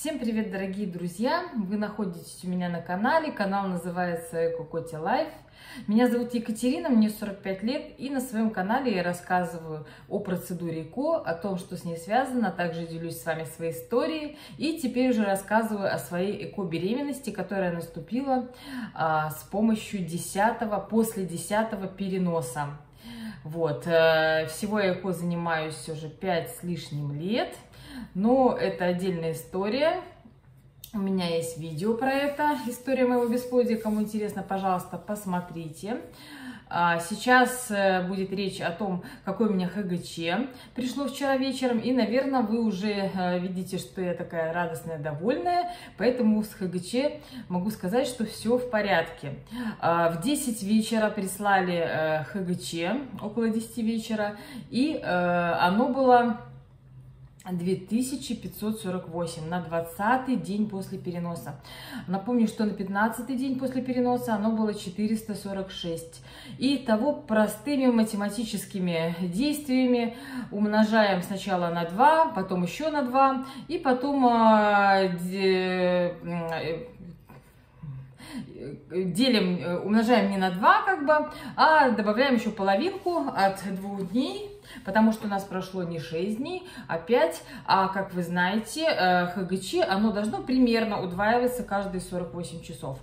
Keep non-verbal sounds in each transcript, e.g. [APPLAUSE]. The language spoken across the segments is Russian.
Всем привет, дорогие друзья! Вы находитесь у меня на канале. Канал называется Экокоти Life. Меня зовут Екатерина, мне 45 лет, и на своем канале я рассказываю о процедуре ЭКО, о том, что с ней связано, также делюсь с вами своей историей, и теперь уже рассказываю о своей ЭКО-беременности, которая наступила а, с помощью 10 после 10 переноса. Вот, э, всего я ЭКО занимаюсь уже 5 с лишним лет – но это отдельная история. У меня есть видео про это, история моего бесплодия. Кому интересно, пожалуйста, посмотрите. А, сейчас э, будет речь о том, какой у меня ХГЧ пришло вчера вечером. И, наверное, вы уже э, видите, что я такая радостная, довольная. Поэтому с ХГЧ могу сказать, что все в порядке. А, в 10 вечера прислали э, ХГЧ, около 10 вечера. И оно было 2548 на 20 день после переноса. Напомню, что на 15 день после переноса оно было 446. И того простыми математическими действиями умножаем сначала на 2, потом еще на 2, и потом э, делим, э, умножаем не на 2, как бы, а добавляем еще половинку от двух дней, потому что у нас прошло не 6 дней, а 5, а как вы знаете, э, ХГЧ, оно должно примерно удваиваться каждые 48 часов.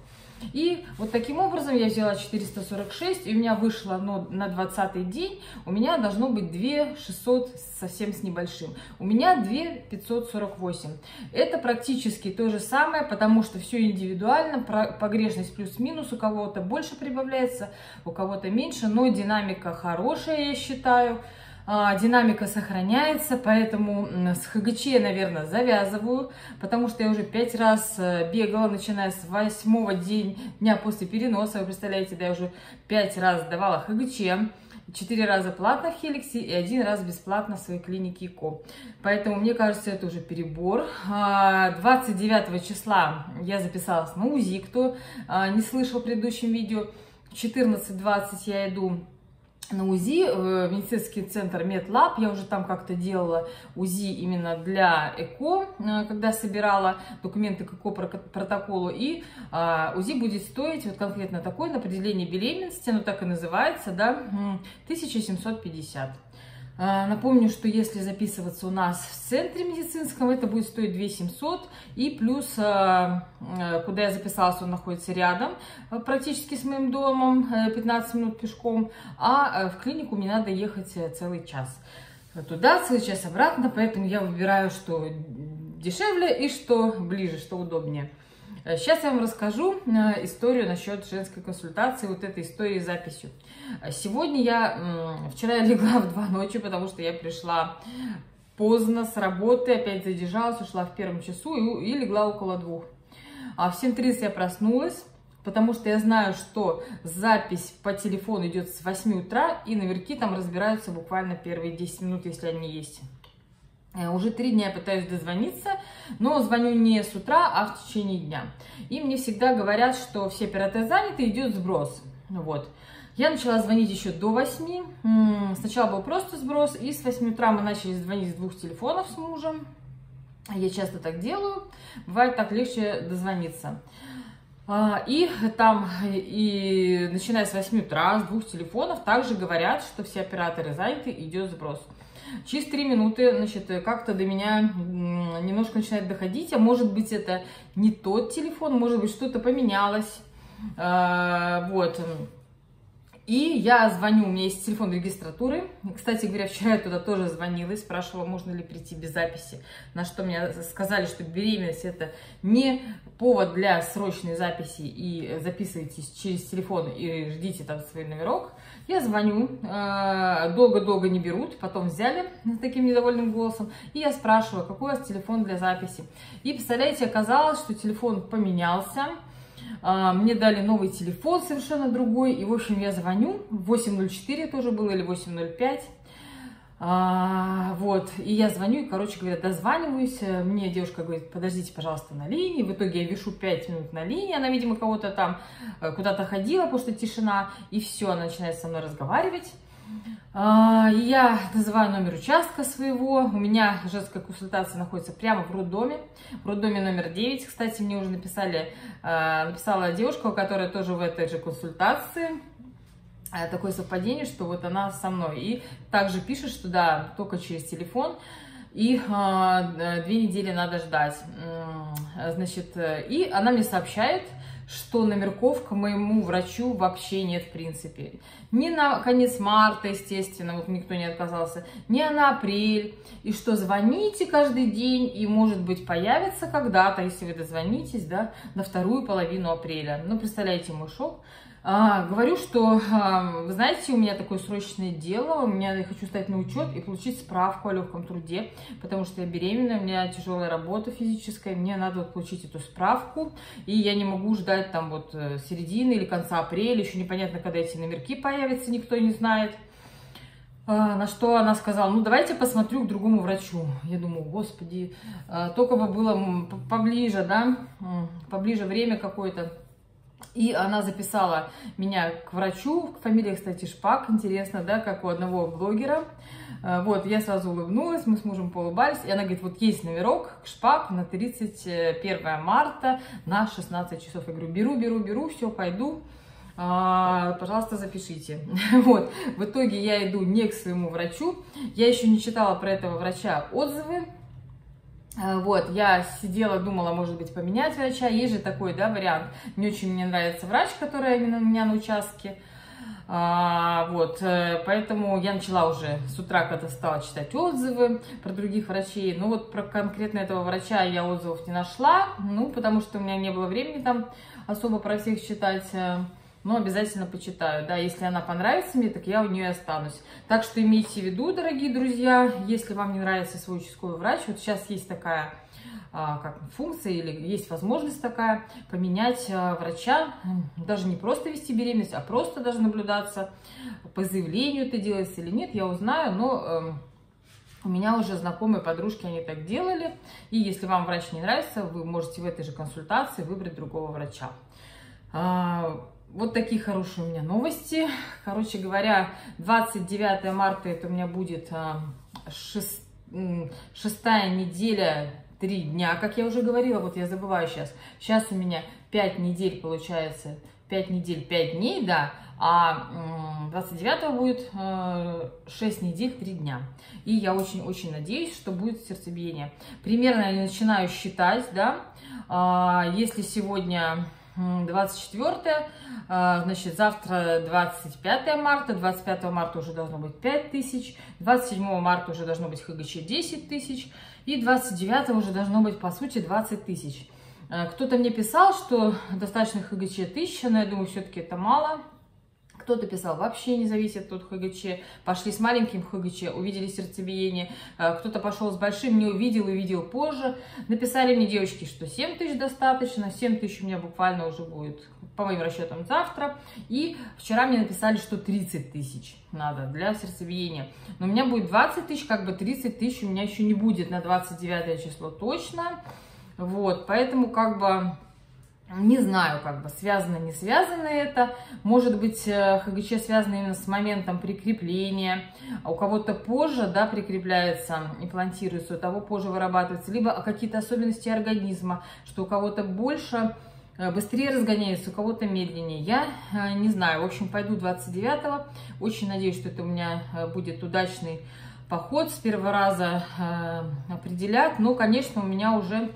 И вот таким образом я взяла 446, и у меня вышло ну, на 20 день, у меня должно быть 2 600 совсем с небольшим. У меня 2 548. Это практически то же самое, потому что все индивидуально, погрешность плюс-минус, у кого-то больше прибавляется, у кого-то меньше, но динамика хорошая, я считаю. А, динамика сохраняется, поэтому с ХГЧ я, наверное, завязываю, потому что я уже пять раз э, бегала, начиная с восьмого дня после переноса, вы представляете, да, я уже пять раз давала ХГЧ, четыре раза платно в Хеликсе и один раз бесплатно в своей клинике ИКО. Поэтому, мне кажется, это уже перебор. 29 а, числа я записалась на УЗИ, кто а, не слышал в предыдущем видео. 14.20 я иду на УЗИ в медицинский центр Медлаб. Я уже там как-то делала УЗИ именно для ЭКО, э, когда собирала документы к ЭКО-протоколу. И а, УЗИ будет стоить, вот конкретно такой, на определение беременности, оно так и называется, да, 1750. А, напомню, что если записываться у нас в центре медицинском, это будет стоить 2 700. И плюс, а, а, куда я записалась, он находится рядом, практически с моим домом, 15 э, минут пешком. А в клинику мне надо ехать э, целый час. Туда, целый час обратно, поэтому я выбираю, что дешевле и что ближе, что удобнее. Сейчас я вам расскажу э, историю насчет женской консультации, вот этой истории с записью. Сегодня я, вчера я [LAUGHS] легла в два ночи, потому что я пришла поздно с работы, опять задержалась, ушла в первом часу и, и легла около двух. А в 7.30 я проснулась, потому что я знаю, что запись по телефону идет с 8 утра, и наверху там разбираются буквально первые 10 минут, если они есть. Э, уже три дня я пытаюсь дозвониться, но звоню не с утра, а в течение дня. И мне всегда говорят, что все операторы заняты, идет сброс. Вот. Я начала звонить еще до 8. Сначала был просто сброс, и с 8 утра мы начали звонить с двух телефонов с мужем. Я часто так делаю. Бывает так легче дозвониться. А, и там, и начиная с 8 утра, с двух телефонов, также говорят, что все операторы заняты, идет сброс. Через три минуты, значит, как-то до меня немножко начинает доходить, а может быть это не тот телефон, может быть что-то поменялось, а, вот. И я звоню, у меня есть телефон регистратуры. Кстати говоря, вчера я туда тоже звонила и спрашивала, можно ли прийти без записи. На что мне сказали, что беременность это не повод для срочной записи и записывайтесь через телефон и ждите там свой номерок. Я звоню, э, долго-долго не берут, потом взяли с таким недовольным голосом, и я спрашиваю, какой у вас телефон для записи. И, представляете, оказалось, что телефон поменялся, мне дали новый телефон совершенно другой, и, в общем, я звоню, 804 тоже было, или 805, а, вот, и я звоню, и, короче говоря, дозваниваюсь. Мне девушка говорит, подождите, пожалуйста, на линии. В итоге я вешу 5 минут на линии. Она, видимо, кого-то там э, куда-то ходила, потому что тишина. И все, она начинает со мной разговаривать. А, я называю номер участка своего. У меня женская консультация находится прямо в роддоме. В роддоме номер 9. Кстати, мне уже написали, а, написала девушка, которая тоже в этой же консультации. А, такое совпадение, что вот она со мной. И также пишет, что да, только через телефон. И две недели надо ждать. Значит, и она мне сообщает, что номерков к моему врачу вообще нет в принципе. Ни на конец марта, естественно, вот никто не отказался, ни на апрель. И что звоните каждый день, и может быть появится когда-то, если вы дозвонитесь, да, на вторую половину апреля. Ну, представляете мой шок. А, говорю, что, а, вы знаете, у меня такое срочное дело, у меня я хочу стать на учет и получить справку о легком труде, потому что я беременная, у меня тяжелая работа физическая, мне надо вот получить эту справку, и я не могу ждать там вот э, середины или конца апреля, еще непонятно, когда эти номерки появятся, никто не знает. А, на что она сказала, ну давайте посмотрю к другому врачу. Я думаю, господи, а, только бы было поближе, да, поближе время какое-то. И она записала меня к врачу, фамилия, кстати, Шпак, интересно, да, как у одного блогера. Э, вот, я сразу улыбнулась, мы с мужем поулыбались, и она говорит, вот есть номерок к Шпак на 31 марта на 16 часов. Я говорю, беру, беру, беру, все, пойду. А, пожалуйста, запишите. [LAUGHS] Вот, в итоге я иду не к своему врачу, я еще не читала про этого врача отзывы, вот, я сидела, думала, может быть, поменять врача. Есть же такой, да, вариант. Не очень мне нравится врач, который именно у меня на участке. А, вот, э, поэтому я начала уже с утра, когда стала читать отзывы про других врачей. Ну, вот про конкретно этого врача я отзывов не нашла, ну, потому что у меня не было времени там особо про всех читать но обязательно почитаю, да, если она понравится мне, так я у нее останусь. Так что имейте в виду, дорогие друзья, если вам не нравится свой участковый врач, вот сейчас есть такая а, как функция или есть возможность такая поменять а, врача, даже не просто вести беременность, а просто даже наблюдаться по заявлению это делается или нет, я узнаю, но э, у меня уже знакомые подружки, они так делали. И если вам врач не нравится, вы можете в этой же консультации выбрать другого врача. Вот такие хорошие у меня новости. Короче говоря, 29 марта это у меня будет а, шест, шестая неделя, три дня, как я уже говорила, вот я забываю сейчас. Сейчас у меня 5 недель получается, 5 недель, 5 дней, да, а 29 будет 6 э, недель, 3 дня. И я очень-очень надеюсь, что будет сердцебиение. Примерно я начинаю считать, да, а, если сегодня 24, а, значит, завтра 25 марта, 25 марта уже должно быть 5 тысяч, 27 марта уже должно быть ХГЧ 10 тысяч, и 29 уже должно быть, по сути, 20 тысяч. А, кто-то мне писал, что достаточно ХГЧ 1000, но я думаю, все-таки это мало, кто-то писал, вообще не зависит от ХГЧ. Пошли с маленьким ХГЧ, увидели сердцебиение. Э, кто-то пошел с большим, не увидел, увидел позже. Написали мне девочки, что 7 тысяч достаточно. 7 тысяч у меня буквально уже будет, по моим расчетам, завтра. И вчера мне написали, что 30 тысяч надо для сердцебиения. Но у меня будет 20 тысяч, как бы 30 тысяч у меня еще не будет на 29 число точно. Вот, поэтому как бы не знаю, как бы связано, не связано это. Может быть, э, ХГЧ связано именно с моментом прикрепления. А у кого-то позже, да, прикрепляется, имплантируется, у того позже вырабатывается. Либо какие-то особенности организма, что у кого-то больше, э, быстрее разгоняется, у кого-то медленнее. Я э, не знаю. В общем, пойду 29-го. Очень надеюсь, что это у меня будет удачный поход. С первого раза определят. Но, конечно, у меня уже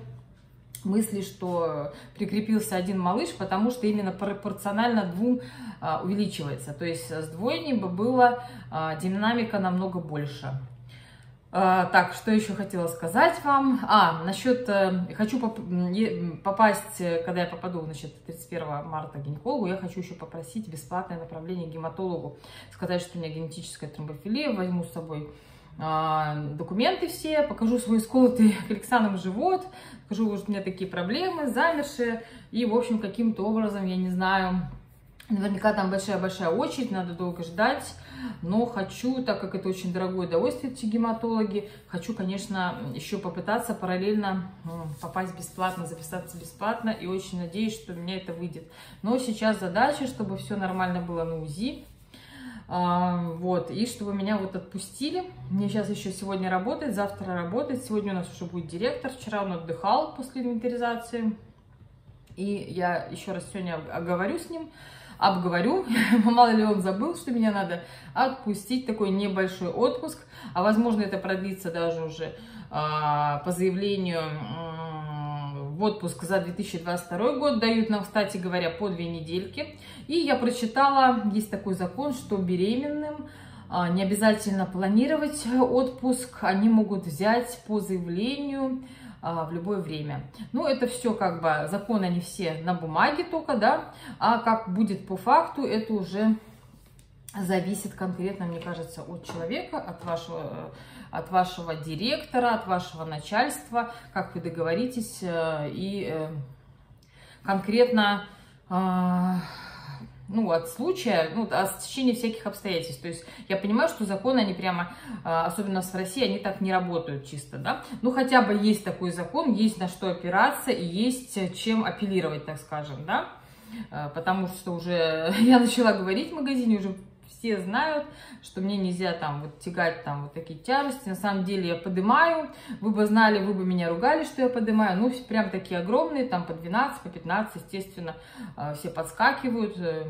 мысли, что прикрепился один малыш, потому что именно пропорционально двум а, увеличивается. То есть с двойней бы была а, динамика намного больше. А, так, что еще хотела сказать вам? А, насчет, а, хочу поп попасть, когда я попаду, значит, 31 марта к гинекологу, я хочу еще попросить бесплатное направление к гематологу, сказать, что у меня генетическая тромбофилия, возьму с собой документы все, покажу свой сколотый Александром живот, покажу, что у меня такие проблемы, замершие, и, в общем, каким-то образом, я не знаю, наверняка там большая-большая очередь, надо долго ждать, но хочу, так как это очень дорогое удовольствие, эти гематологи, хочу, конечно, еще попытаться параллельно попасть бесплатно, записаться бесплатно, и очень надеюсь, что у меня это выйдет. Но сейчас задача, чтобы все нормально было на УЗИ, вот, и чтобы меня вот отпустили. Мне сейчас еще сегодня работать, завтра работать. Сегодня у нас уже будет директор. Вчера он отдыхал после инвентаризации. И я еще раз сегодня оговорю с ним, обговорю, [LAUGHS] мало ли он забыл, что меня надо отпустить, такой небольшой отпуск, а возможно это продлится даже уже а, по заявлению в отпуск за 2022 год, дают нам, кстати говоря, по две недельки. И я прочитала, есть такой закон, что беременным а, не обязательно планировать отпуск, они могут взять по заявлению а, в любое время. Ну, это все как бы, законы они все на бумаге только, да, а как будет по факту, это уже зависит конкретно, мне кажется, от человека, от вашего, от вашего директора, от вашего начальства, как вы договоритесь, э, и э, конкретно а, ну, от случая, ну, от течения всяких обстоятельств. То есть я понимаю, что законы, они прямо, особенно в России, они так не работают чисто, да. Ну, хотя бы есть такой закон, есть на что опираться и есть чем апеллировать, так скажем, да. Потому что уже [LAUGHS] я начала говорить в магазине, уже все знают, что мне нельзя там вот тягать там вот такие тяжести. На самом деле я поднимаю, вы бы знали, вы бы меня ругали, что я поднимаю. Ну, прям такие огромные, там по 12, по 15, естественно, а, все подскакивают, э,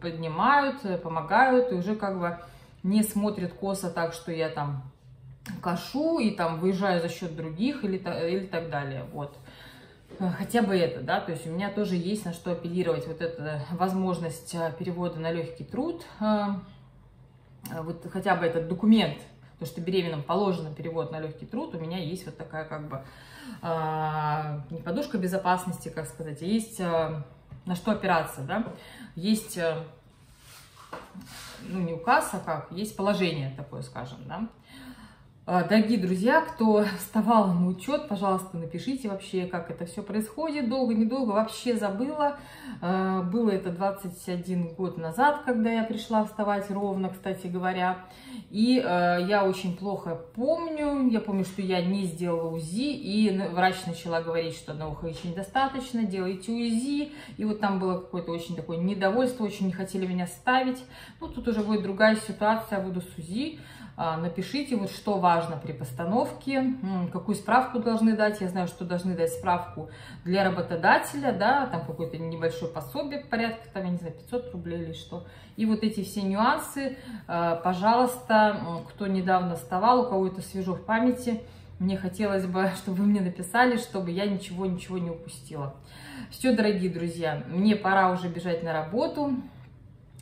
поднимают, э, помогают, и уже как бы не смотрят косо так, что я там кашу и там выезжаю за счет других или, или так далее, вот э, хотя бы это, да, то есть у меня тоже есть на что апеллировать, вот эта возможность перевода на легкий труд, а, вот хотя бы этот документ, то, что беременным положено перевод на легкий труд, у меня есть вот такая как бы э, не подушка безопасности, как сказать, а есть э, на что опираться, да, есть, э, ну не указ, а как, есть положение такое, скажем, да, Дорогие друзья, кто [LAUGHS] вставал на учет, пожалуйста, напишите вообще, как это все происходит. Долго-недолго вообще забыла. А, было это 21 год назад, когда я пришла вставать ровно, кстати говоря. И а, я очень плохо помню. Я помню, что я не сделала УЗИ, и врач начала говорить, что одного ХИЧ недостаточно, делайте УЗИ. И вот там было какое-то очень такое недовольство, очень не хотели меня ставить. Ну, тут уже будет другая ситуация, буду с УЗИ. А, напишите, вот что важно при постановке, какую справку должны дать. Я знаю, что должны дать справку для работодателя, да, там какое-то небольшое пособие, порядка, там, я не знаю, 500 рублей или что. И вот эти все нюансы, а, пожалуйста, кто недавно вставал, у кого это свежо в памяти, мне хотелось бы, [LAUGHS] чтобы вы мне написали, чтобы я ничего-ничего не упустила. Все, дорогие друзья, мне пора уже бежать на работу.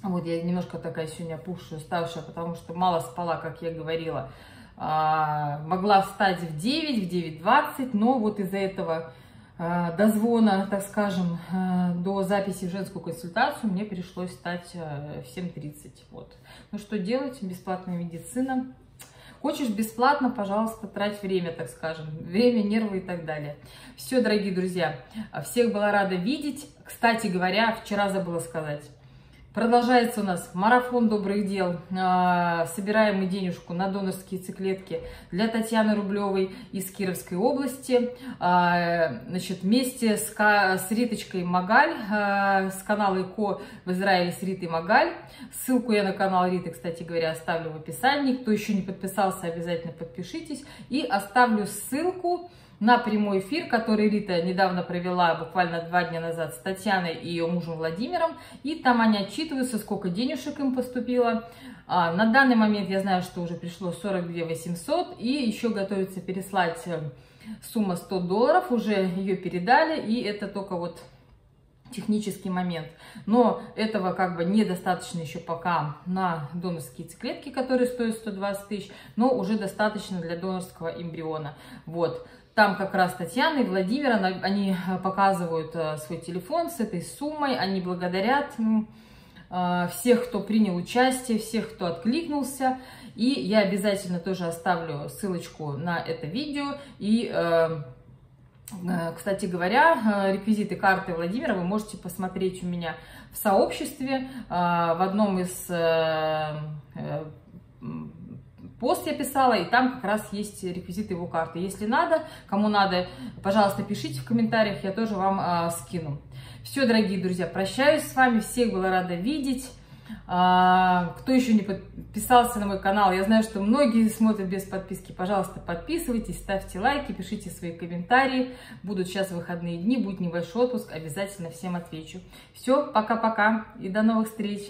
Вот я немножко такая сегодня пухшая, уставшая, потому что мало спала, как я говорила. А, могла встать в 9, в 9.20, но вот из-за этого а, дозвона, так скажем, а, до записи в женскую консультацию мне пришлось встать а, в 7.30. Вот. Ну что делать? Бесплатная медицина. Хочешь бесплатно, пожалуйста, трать время, так скажем, время, нервы и так далее. Все, дорогие друзья, всех была рада видеть. Кстати говоря, вчера забыла сказать. Продолжается у нас марафон добрых дел. А, собираем мы денежку на донорские циклетки для Татьяны Рублевой из Кировской области. А, значит, вместе с, Риточкой Магаль, а, с канала ИКО в Израиле с Ритой Магаль. Ссылку я на канал Риты, кстати говоря, оставлю в описании. Кто еще не подписался, обязательно подпишитесь. И оставлю ссылку на прямой эфир, который Рита недавно провела, буквально два дня назад, с Татьяной и ее мужем Владимиром. И там они отчитываются, сколько денежек им поступило. А, на данный момент я знаю, что уже пришло 42 800 и еще готовится переслать э, сумма 100 долларов. Уже ее передали и это только вот технический момент. Но этого как бы недостаточно еще пока на донорские циклетки, которые стоят 120 тысяч, но уже достаточно для донорского эмбриона. Вот. Там как раз Татьяна и Владимир, они э, показывают э, свой телефон с этой суммой, они благодарят э, всех, кто принял участие, всех, кто откликнулся. И я обязательно тоже оставлю ссылочку на это видео. И, кстати говоря, реквизиты карты Владимира вы можете посмотреть у меня в сообществе в одном из пост я писала, и там как раз есть реквизиты его карты. Если надо, кому надо, пожалуйста, пишите в комментариях, я тоже вам а, скину. Все, дорогие друзья, прощаюсь с вами, всех была рада видеть. А, кто еще не подписался на мой канал, я знаю, что многие смотрят без подписки. Пожалуйста, подписывайтесь, ставьте лайки, пишите свои комментарии. Будут сейчас выходные дни, будет небольшой отпуск, обязательно всем отвечу. Все, пока-пока и до новых встреч!